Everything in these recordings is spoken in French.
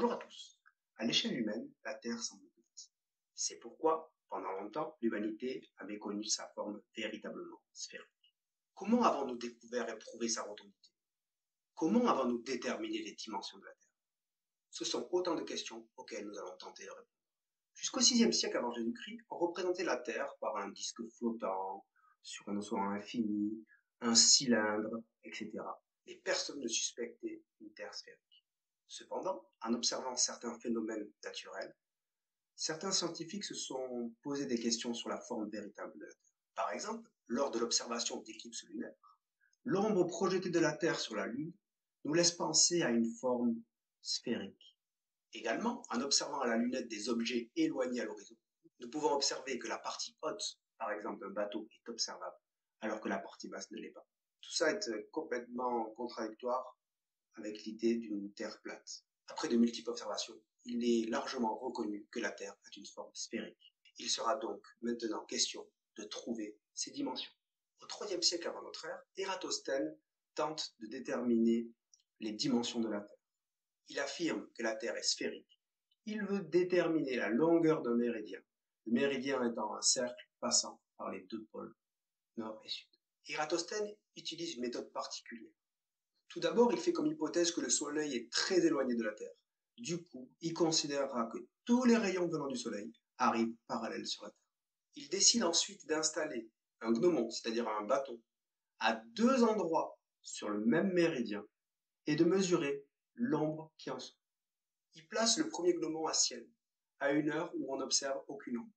Bonjour à tous. À l'échelle humaine, la Terre semble petite. C'est pourquoi, pendant longtemps, l'humanité a méconnu sa forme véritablement sphérique. Comment avons-nous découvert et prouvé sa rotondité? Comment avons-nous déterminé les dimensions de la Terre? Ce sont autant de questions auxquelles nous allons tenter de répondre. Jusqu'au VIe siècle avant Jésus-Christ, on représentait la Terre par un disque flottant, sur un océan infini, un cylindre, etc. Mais personne ne suspectait une Terre sphérique. Cependant, en observant certains phénomènes naturels, certains scientifiques se sont posé des questions sur la forme véritable de la Terre. Par exemple, lors de l'observation d'éclipses lunaires, l'ombre projetée de la Terre sur la Lune nous laisse penser à une forme sphérique. Également, en observant à la lunette des objets éloignés à l'horizon, nous pouvons observer que la partie haute, par exemple d'un bateau, est observable, alors que la partie basse ne l'est pas. Tout ça est complètement contradictoire avec l'idée d'une Terre plate. Après de multiples observations, il est largement reconnu que la Terre a une forme sphérique. Il sera donc maintenant question de trouver ses dimensions. Au IIIe siècle avant notre ère, Ératosthène tente de déterminer les dimensions de la Terre. Il affirme que la Terre est sphérique. Il veut déterminer la longueur d'un méridien, le méridien étant un cercle passant par les deux pôles, nord et sud. Ératosthène utilise une méthode particulière. Tout d'abord, il fait comme hypothèse que le Soleil est très éloigné de la Terre. Du coup, il considérera que tous les rayons venant du Soleil arrivent parallèles sur la Terre. Il décide ensuite d'installer un gnomon, c'est-à-dire un bâton, à deux endroits sur le même méridien et de mesurer l'ombre qui en sort. Il place le premier gnomon à ciel, à une heure où on n'observe aucune ombre.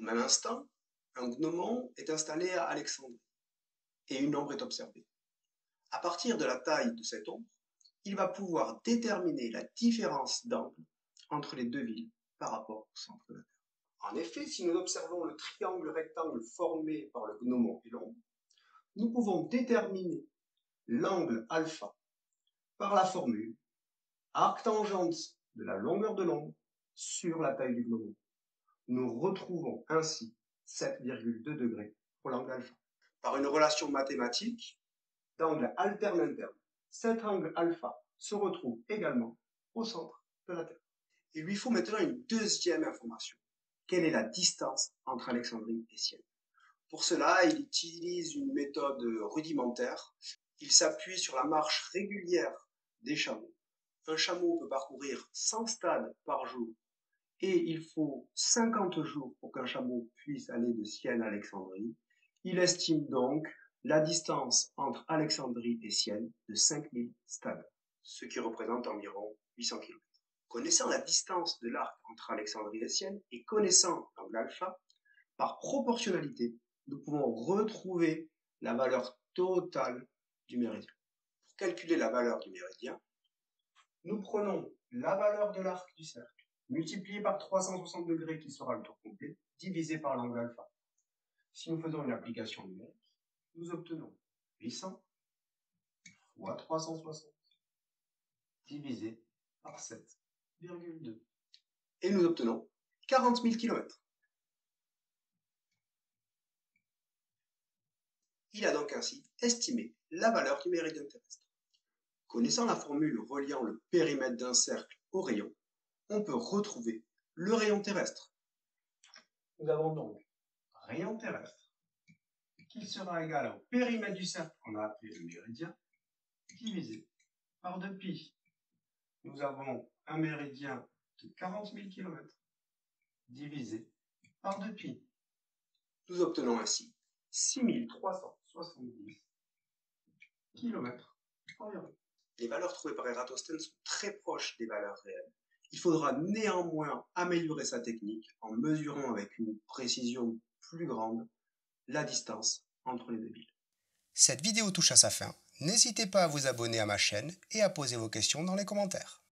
Au même instant, un gnomon est installé à Alexandrie et une ombre est observée. À partir de la taille de cette ombre, il va pouvoir déterminer la différence d'angle entre les deux villes par rapport au centre de la Terre. En effet, si nous observons le triangle rectangle formé par le gnomon et l'ombre, nous pouvons déterminer l'angle alpha par la formule arc tangente de la longueur de l'ombre sur la taille du gnomon. Nous retrouvons ainsi 7,2 degrés pour l'angle alpha. Par une relation mathématique, d'angle alterne interne. Cet angle alpha se retrouve également au centre de la Terre. Il lui faut maintenant une deuxième information. Quelle est la distance entre Alexandrie et Sienne? Pour cela, il utilise une méthode rudimentaire. Il s'appuie sur la marche régulière des chameaux. Un chameau peut parcourir 100 stades par jour et il faut 50 jours pour qu'un chameau puisse aller de Sienne à Alexandrie. Il estime donc la distance entre Alexandrie et Sienne de 5000 stades, ce qui représente environ 800 km. Connaissant la distance de l'arc entre Alexandrie et Sienne et connaissant l'angle alpha, par proportionnalité, nous pouvons retrouver la valeur totale du méridien. Pour calculer la valeur du méridien, nous prenons la valeur de l'arc du cercle, multiplié par 360 degrés qui sera le tour complet, divisé par l'angle alpha. Si nous faisons une application numérique, nous obtenons 800 fois 360 divisé par 7,2. Et nous obtenons 40 000 km. Il a donc ainsi estimé la valeur du méridien terrestre. Connaissant la formule reliant le périmètre d'un cercle au rayon, on peut retrouver le rayon terrestre. Nous avons donc rayon terrestre qui sera égal au périmètre du cercle qu'on a appelé le méridien, divisé par 2pi. Nous avons un méridien de 40 000 km divisé par 2pi. Nous obtenons ainsi 6370 km environ. Les valeurs trouvées par Eratosthène sont très proches des valeurs réelles. Il faudra néanmoins améliorer sa technique en mesurant avec une précision plus grande la distance entre les deux villes. Cette vidéo touche à sa fin. N'hésitez pas à vous abonner à ma chaîne et à poser vos questions dans les commentaires.